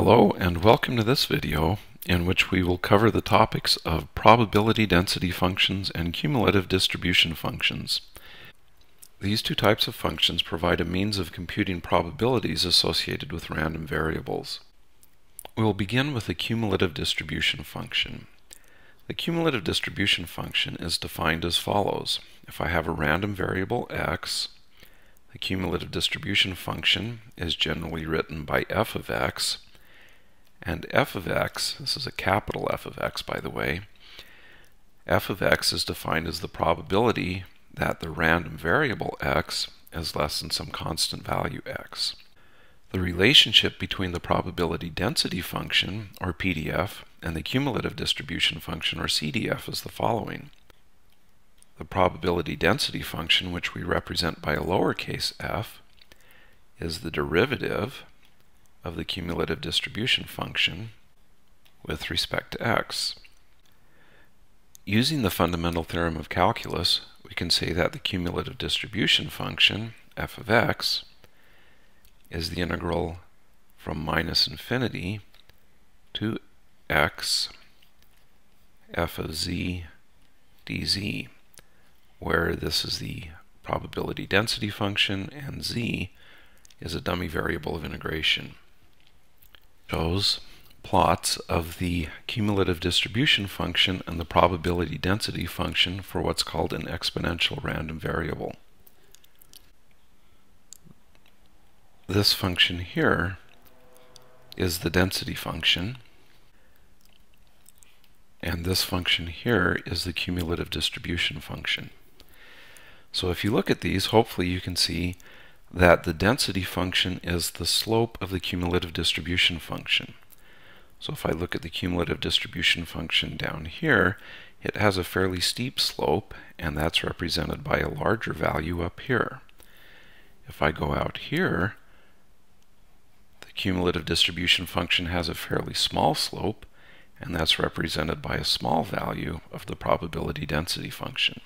Hello and welcome to this video in which we will cover the topics of probability density functions and cumulative distribution functions. These two types of functions provide a means of computing probabilities associated with random variables. We will begin with the cumulative distribution function. The cumulative distribution function is defined as follows. If I have a random variable x, the cumulative distribution function is generally written by f of x, and f of x, this is a capital F of x by the way, f of x is defined as the probability that the random variable x is less than some constant value x. The relationship between the probability density function, or PDF, and the cumulative distribution function, or CDF, is the following. The probability density function, which we represent by a lowercase f, is the derivative of the cumulative distribution function with respect to x. Using the fundamental theorem of calculus, we can say that the cumulative distribution function, f of x, is the integral from minus infinity to x f of z dz, where this is the probability density function and z is a dummy variable of integration shows plots of the cumulative distribution function and the probability density function for what's called an exponential random variable. This function here is the density function and this function here is the cumulative distribution function. So if you look at these, hopefully you can see that the density function is the slope of the cumulative distribution function. So if I look at the cumulative distribution function down here, it has a fairly steep slope, and that's represented by a larger value up here. If I go out here, the cumulative distribution function has a fairly small slope, and that's represented by a small value of the probability density function.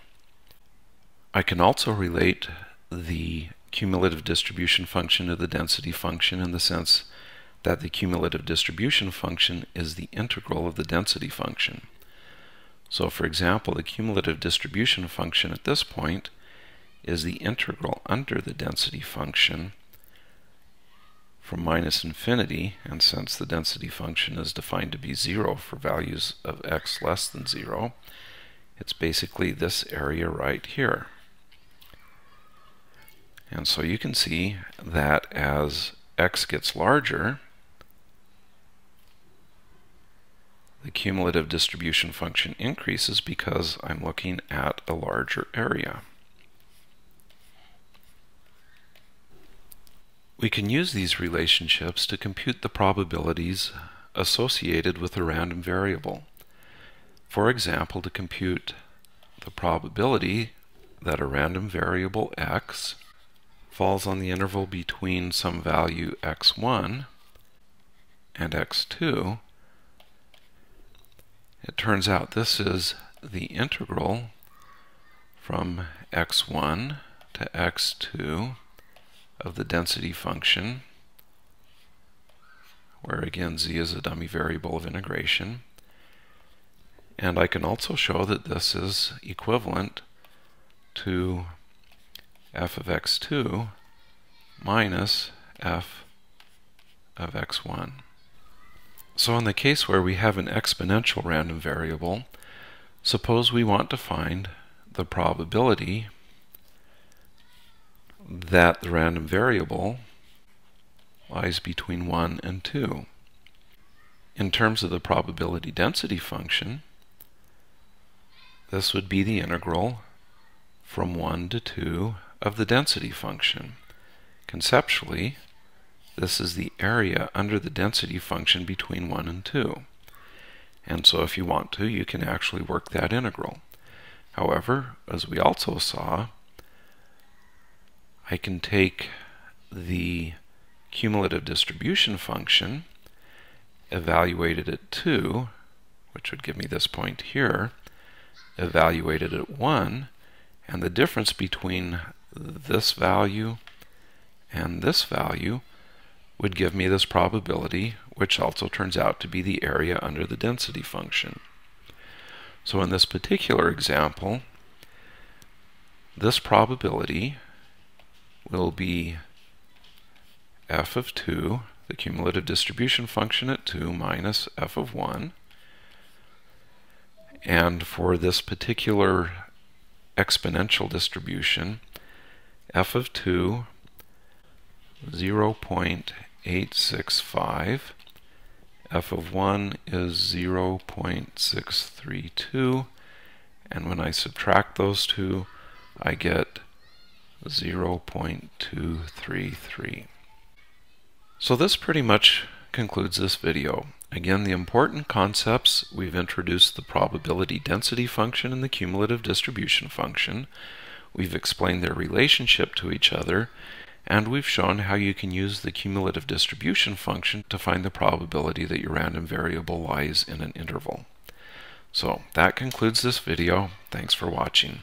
I can also relate the cumulative distribution function to the density function in the sense that the cumulative distribution function is the integral of the density function. So for example, the cumulative distribution function at this point is the integral under the density function from minus infinity, and since the density function is defined to be 0 for values of x less than 0, it's basically this area right here. And so you can see that as x gets larger, the cumulative distribution function increases because I'm looking at a larger area. We can use these relationships to compute the probabilities associated with a random variable. For example, to compute the probability that a random variable x falls on the interval between some value x1 and x2, it turns out this is the integral from x1 to x2 of the density function, where again z is a dummy variable of integration. And I can also show that this is equivalent to f of x2 minus f of x1. So in the case where we have an exponential random variable, suppose we want to find the probability that the random variable lies between 1 and 2. In terms of the probability density function, this would be the integral from 1 to 2 of the density function. Conceptually, this is the area under the density function between 1 and 2. And so if you want to, you can actually work that integral. However, as we also saw, I can take the cumulative distribution function evaluated at 2, which would give me this point here, evaluated at 1, and the difference between this value and this value would give me this probability, which also turns out to be the area under the density function. So in this particular example, this probability will be f of 2, the cumulative distribution function at 2 minus f of 1. And for this particular exponential distribution, f of 2, 0.865, f of 1 is 0.632, and when I subtract those two, I get 0.233. So this pretty much concludes this video. Again, the important concepts, we've introduced the probability density function and the cumulative distribution function. We've explained their relationship to each other, and we've shown how you can use the cumulative distribution function to find the probability that your random variable lies in an interval. So that concludes this video. Thanks for watching.